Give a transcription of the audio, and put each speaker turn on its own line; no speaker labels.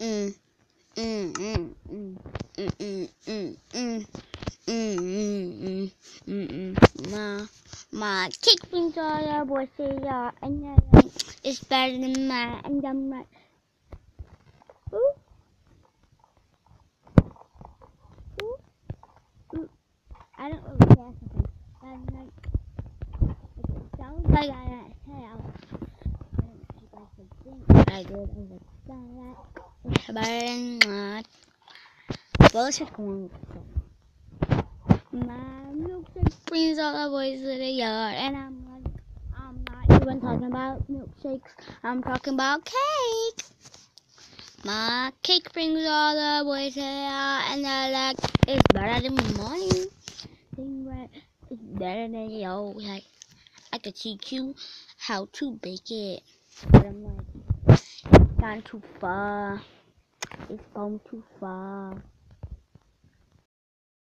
mm, mm, mm, mm, mm, mm, mm, mm, mm, mm, mm, mm, my, my cake brings all our voices out, and then it's better than mine, and I'm like, ooh, ooh, ooh. I don't really care something. I'm like, it sounds like I got tail. And you guys would think I did. I was like, that. With the song. My milkshake brings all the boys to the yard, and I'm like, I'm not even talking about milkshakes. I'm talking about cake. My cake brings all the boys to the yard, and they're like, it's better than mine. It's better than yours. Like, I could teach you how to bake it, but I'm like, gone too far. It's gone too far.